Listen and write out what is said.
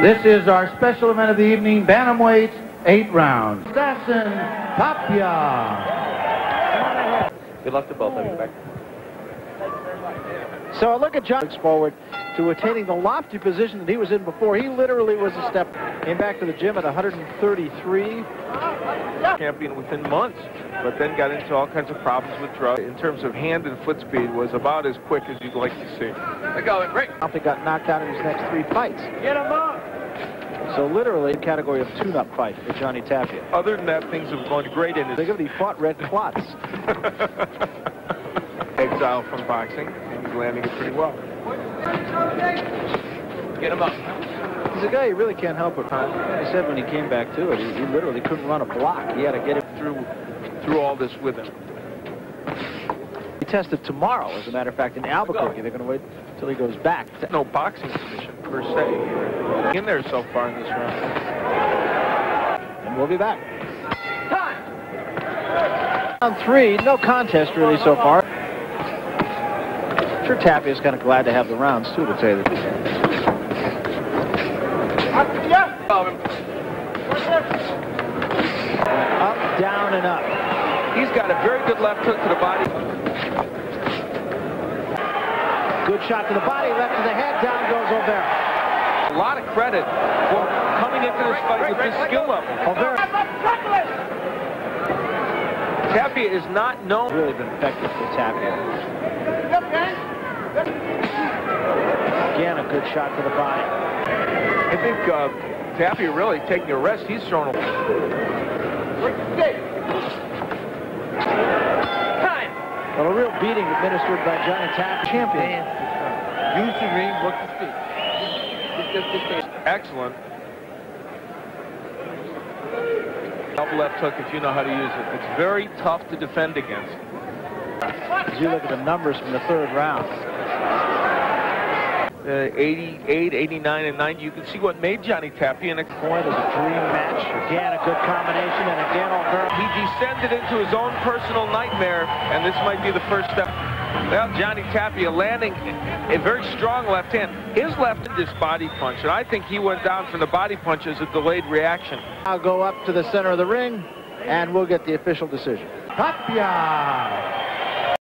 This is our special event of the evening, bantamweight, eight rounds. Stassen Tapia. Good luck to both of you. Back. So look at John looks forward to attaining the lofty position that he was in before. He literally was a step. Came back to the gym at 133. Champion within months, but then got into all kinds of problems with drugs. In terms of hand and foot speed, was about as quick as you'd like to see. They go, break. Alfie got knocked out in his next three fights. Get him up. So literally, a category of tune-up fight for Johnny Tapia. Other than that, things have gone great in his Think of it, he fought red clots. exile from boxing, and he's landing it pretty well. Get him up. He's a guy you really can't help it. He said when he came back to it, he, he literally couldn't run a block. He had to get it Through, through all this with him. He tested tomorrow, as a matter of fact, in Albuquerque. They're going to wait until he goes back. No boxing submission per se. In there so far in this round. And we'll be back. Round three, no contest really so far. I'm sure Tapia's kind of glad to have the rounds, too, to tell you the truth. Up, down, and up. He's got a very good left hook to the body. Good shot to the body, left to the head, down goes Olvera. A lot of credit for coming into this fight with this skill level. Olvera Tapia is not known. really been effective for Tapia. Again, a good shot to the body. I think uh, Tapia really taking a rest. He's thrown a Well, a real beating administered by Johnny Tapia, champion. Use the ring, work the feet. excellent. Double left hook if you know how to use it. It's very tough to defend against. As you look at the numbers from the third round. Uh, 88, 89, and 90. You can see what made Johnny Tapia. And Point is a dream match. Again, a good combination, and again, Olvera. he descended into his own personal nightmare, and this might be the first step. Well, Johnny Tapia landing a very strong left hand. His left hand is body punch, and I think he went down from the body punch as a delayed reaction. I'll go up to the center of the ring, and we'll get the official decision. Tapia.